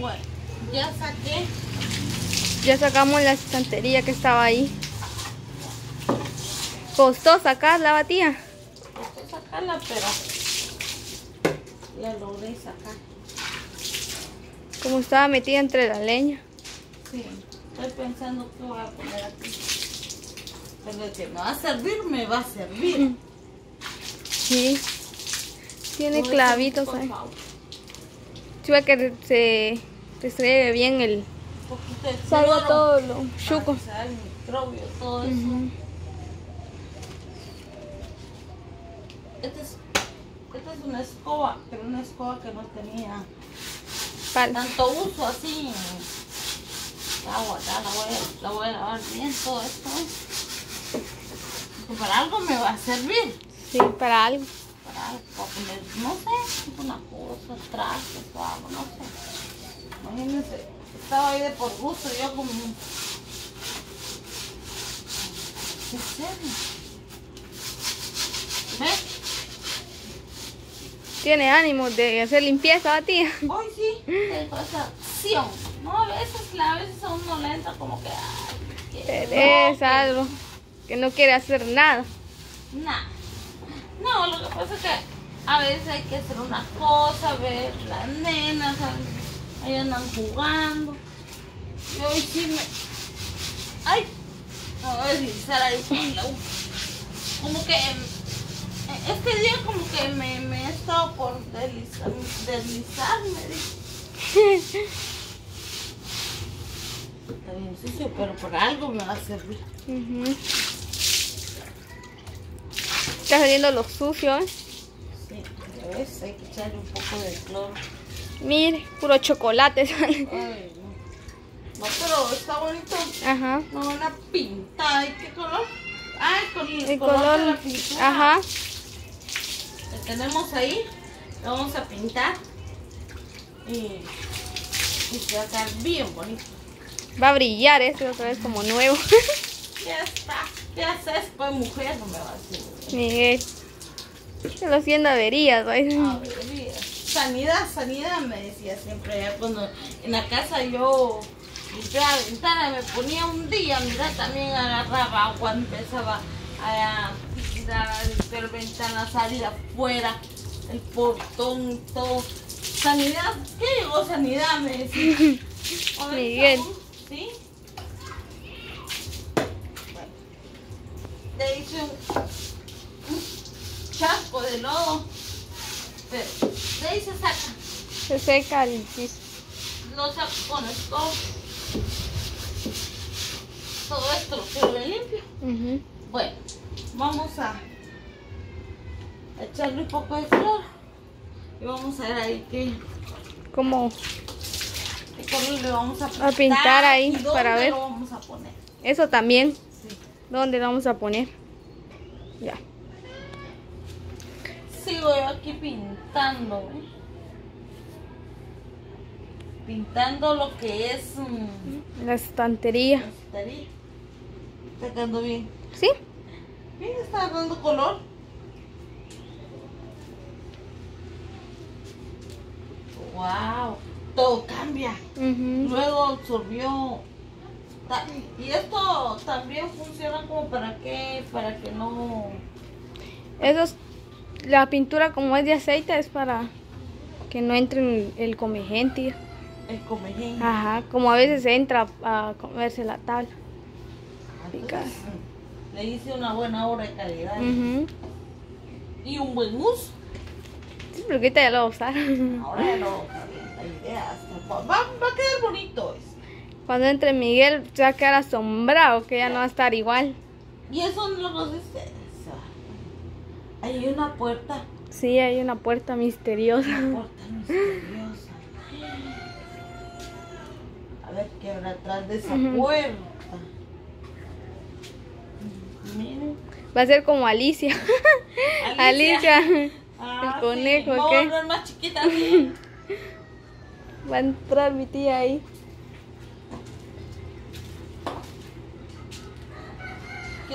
Bueno, ya saqué. Ya sacamos la estantería que estaba ahí. Costó sacarla, batía. Costó sacarla, pero la logré sacar. Como estaba metida entre la leña. Sí, estoy pensando que voy a poner aquí. Pero el que me va a servir, me va a servir. Sí. Tiene clavitos ahí. Favor. Sí, va que se restriegue bien el... Un poquito de Salga todo lo chuco. microbio, todo eso. Ujú. Esta es, esta es una escoba, pero una escoba que no tenía Pal. tanto uso así. Agua, ya la voy a, la voy a lavar bien todo esto. Porque para algo me va a servir. Sí, para algo. Algo, para no sé, una cosa, trastes o algo, no sé. Imagínense, estaba ahí de por gusto, yo como... ¿Qué serio? ¿Ves? Tiene ánimo de hacer limpieza, batía. Hoy sí, tengo esa acción. No, a veces, a veces a uno le entra como que... Ay, que Es algo que no quiere hacer nada. Nah. No, lo que pasa es que a veces hay que hacer una cosa, ver las nenas, ahí andan jugando. Y hoy sí me. Ay, me voy a deslizar ahí con la Como que. em, Este día, como que me, me he estado por deslizar, deslizarme. dije. Está bien sucio, pero por algo me va a servir. Está saliendo lo sucio, ¿eh? Sí, ves, hay que echarle un poco de cloro. Mire, puro chocolate sale. Ay, no. No, pero está bonito. Ajá. No, una pintada. ¿Y qué color? Ay, con el, El color, de la pintura. Ajá. Que tenemos ahí. Lo vamos a pintar. Y, y se va a quedar bien bonito. Va a brillar este otra vez como nuevo. Ya está. ¿Qué haces? Pues mujer, no me va a decir. Miguel. Se lo haciendo averías, ¿sabes? A ver, mira. Sanidad, sanidad, me decía siempre. Ya cuando en la casa yo limpiaba la ventana, me ponía un día, mira, también agarraba agua, empezaba a limpiar ventanas, salir afuera, el portón y todo. Sanidad, ¿qué llegó sanidad? Me decía. Ver, Miguel. ¿Sí? Le hice un, chasco de lodo. Pero de ahí se saca. Se seca el piso. Lo saco con esto. Todo esto lo quiero bien limpio. Ujú. Bueno, vamos a echarle un poco de flor. Y vamos a ver ahí qué, Como qué color le vamos a pintar. A pintar ahí y dónde para ver. lo vamos a poner. eso también. ¿Dónde vamos a poner? Ya. Sigo yo aquí pintando. ¿eh? Pintando lo que es. mm, La estantería. estaría. Está quedando bien. ¿Sí? Bien, está dando color. Wow, todo cambia. Luego absorbió. Y esto también funciona como para qué, para que no. Eso es- la pintura como es de aceite es para que no entre el, comegente. El comején. Ajá, como a veces entra a comerse la tabla. Entonces, le hice una buena obra de calidad Ujú. y un buen uso. Sí, pero ahorita ya lo voy a usar. Ahora ya no, la idea hasta- va, va a quedar bonito. eso. Cuando entre Miguel se va a quedar asombrado que ya no va a estar igual. Y eso no. Eso. Ahí hay una puerta. Sí, hay una puerta misteriosa. Una puerta misteriosa. A ver qué habrá atrás de esa puerta. Miren. Va a ser como Alicia. Alicia. Ah, el conejo, sí. ¿qué? no es más chiquita. Va a entrar mi tía ahí.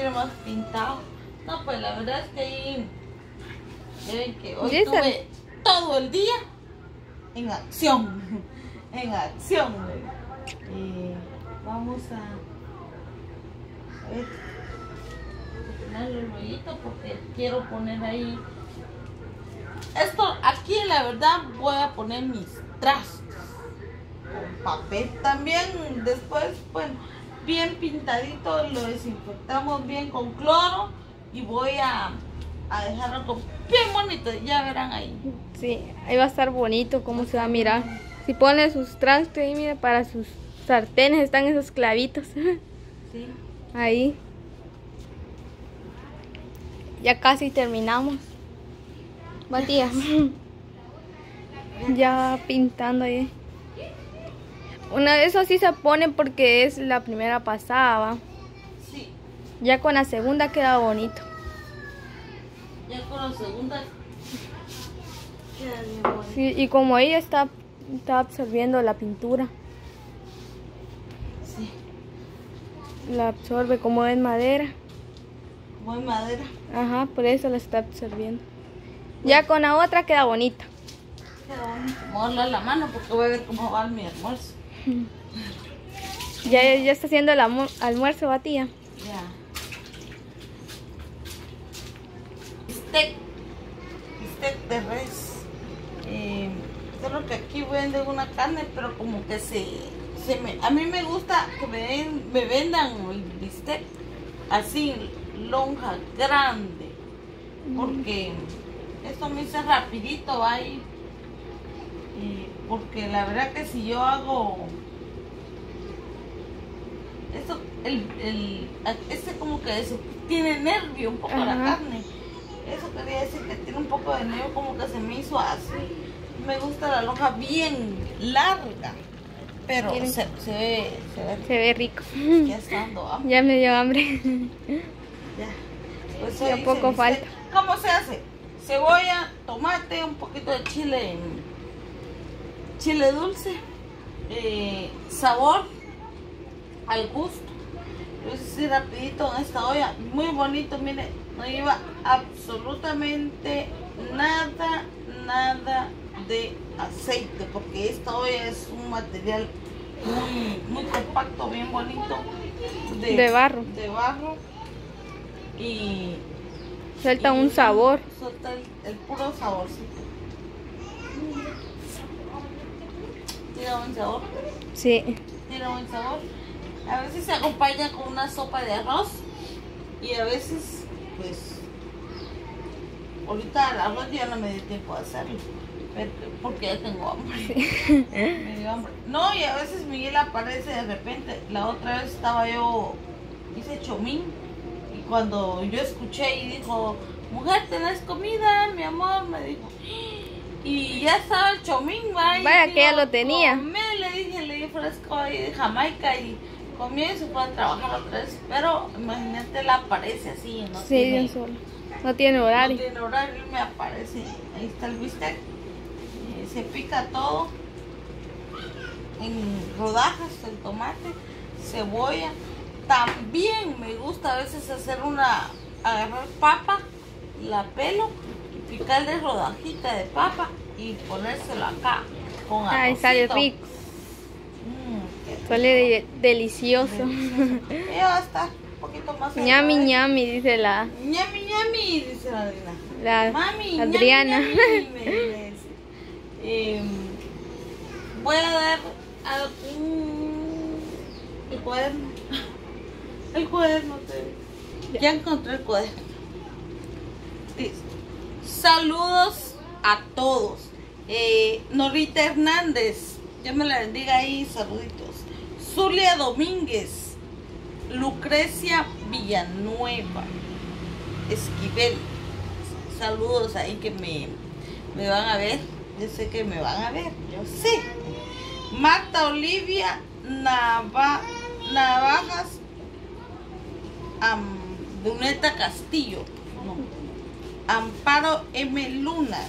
Quiero más pintado. No, pues la verdad es que ahí. ven que hoy ¿Y esa? tuve todo el día en acción. en acción. Eh, vamos a, a ver, el rollito porque quiero poner ahí. Esto aquí la verdad voy a poner mis trastos. Con papel también. Después, bueno, bien pintadito, lo desinfectamos bien con cloro y voy a, a dejarlo bien bonito. Ya verán ahí. Sí, ahí va a estar bonito cómo se va a mirar. Si pone sus trastos ahí, mira, para sus sartenes están esos clavitos. Sí. Ahí. Ya casi terminamos. Matías. ya pintando ahí. Una de esas sí se pone porque es la primera pasada. Sí. Ya con la segunda queda bonito. Ya con la segunda queda bien bonito. Sí, y como ella está, está absorbiendo la pintura, Sí. la absorbe como es madera. Como en madera. Ajá, por eso la está absorbiendo. Ya con la otra queda bonita. Queda voy a darle la mano porque voy a ver cómo va mi almuerzo. Ya, ya está haciendo el almu- almuerzo, va tía. Ya. Steak. Steak de res. Eh, solo que aquí venden una carne, pero como que se, se me, a mí me gusta que me, den- me vendan el bistec así, lonja grande, porque esto me hice rapidito ahí. Y porque la verdad que si yo hago esto, el, el, este como que es- tiene nervio un poco la carne. Eso quería decir que tiene un poco de nervio, como que se me hizo así. Me gusta la lonja bien larga, pero se, se ve, se ve, Se ve rico. ya me dio hambre. Ya. Pues Ya poco falta. ¿Cómo se hace? Cebolla, tomate, un poquito de chile, chile dulce, eh, sabor al gusto. Lo hice así rapidito en esta olla, muy bonito, mire, no lleva absolutamente nada, nada de aceite, porque esta olla es un material muy, muy compacto, bien bonito. De barro. De barro. Y Suelta y un sabor. Suelta el, el puro saborcito. Tiene buen sabor. Sí. Tiene buen sabor. A veces se acompaña con una sopa de arroz. Y a veces, pues. Ahorita el arroz ya no me dio tiempo de hacerlo. Porque ya tengo hambre. me dio hambre. No, y a veces Miguel aparece de repente. La otra vez estaba yo. Hice chomín. Y cuando yo escuché y dijo, mujer, ¿tenés comida? Mi amor, me dijo. Y ya estaba el chomín, va. Vaya, que ya lo tenía. "Come", le dije, le di fresco ahí de Jamaica y comió y se a trabajar otra vez. Pero imagínate, la aparece así, no Sí, tiene, solo. No tiene no horario. tiene horario y me aparece. Ahí está el bistec. Eh, se pica todo en rodajas, el tomate, cebolla. También me gusta a veces hacer una, agarrar papa, la pelo, y picarle rodajita de papa y ponérselo acá con Ay, sale arrocito. rico. Sale de- delicioso. Ya va a estar un poquito más ñami, adelante. ñami, dice la, ñami, ñami, dice la nena. la Mami, Adriana. ñami, ñami, me dice. Em, voy a dar algún... El cuaderno. El cuaderno. te- Ya encontré el cuaderno. Dice, Saludos a todos. Eh, Norita Hernández. Dios me la bendiga ahí. Saluditos. Zulia Domínguez. Lucrecia Villanueva. Esquivel. Saludos ahí que me, me van a ver. Yo sé que me van a ver. Yo sé. Marta Olivia Nava- Navajas Bruneta Castillo. Amparo M. Luna.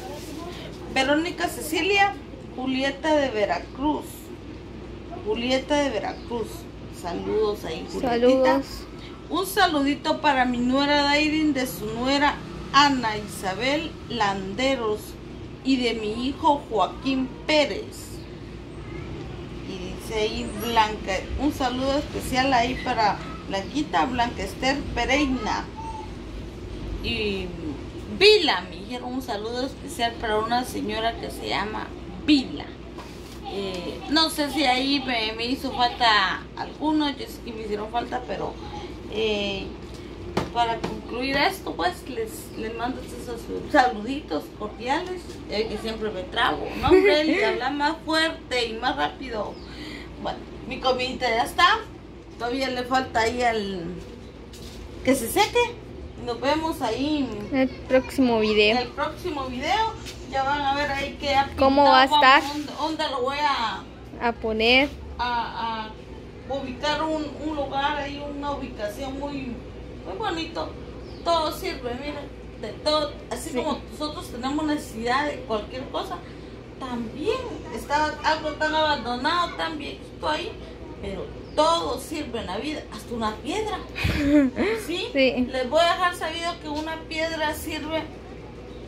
Verónica Cecilia Julieta de Veracruz. Julieta de Veracruz. Saludos ahí, Julietita. Un saludito para mi nuera Dairin de su nuera Ana Isabel Landeros y de mi hijo Joaquín Pérez. dice ahí Blanca. Un saludo especial ahí para Blanquita Blanca Esther Pereira. Y Vila, me dijeron un saludo especial para una señora que se llama Vila. Eh, no sé si ahí me, me hizo falta algunos, yo sé que me hicieron falta, pero eh, para concluir esto, pues les, les mando esos saluditos cordiales, eh, que siempre me trago. No, hombre, que habla más fuerte y más rápido. Bueno, mi comidita ya está. Todavía le falta ahí al que se seque. Nos vemos ahí En el próximo en video. el próximo video. Ya van a ver ahí qué ha ¿Cómo va a estar? Dónde, dónde lo voy a A poner. a, a ubicar un, un lugar ahí, una ubicación muy, muy bonito. Todo sirve, miren, de todo. Así Sí. como nosotros tenemos necesidad de cualquier cosa, también está algo tan abandonado, tan viejito ahí, pero todo sirve en la vida, hasta una piedra. ¿Sí? Sí. Les voy a dejar sabido que una piedra sirve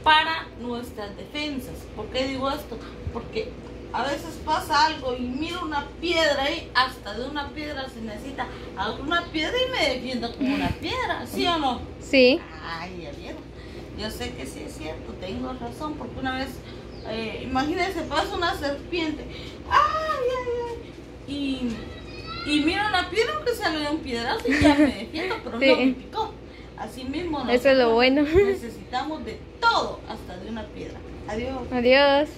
para nuestras defensas. ¿Por qué digo esto? Porque a veces pasa algo y miro una piedra ahí, hasta de una piedra se necesita alguna piedra y me defiendo con una piedra, ¿sí o no? Sí. Ay, ya vieron. Yo sé que sí es cierto, tengo razón, porque una vez, eh, imagínense, pasa una serpiente, ay, ay, ay, y, y miro una piedra que sale de un piedrazo y ya me defiendo, pero Sí. no me picó. Así mismo Eso es lo bueno. necesitamos de todo, hasta de una piedra. Adiós. Adiós.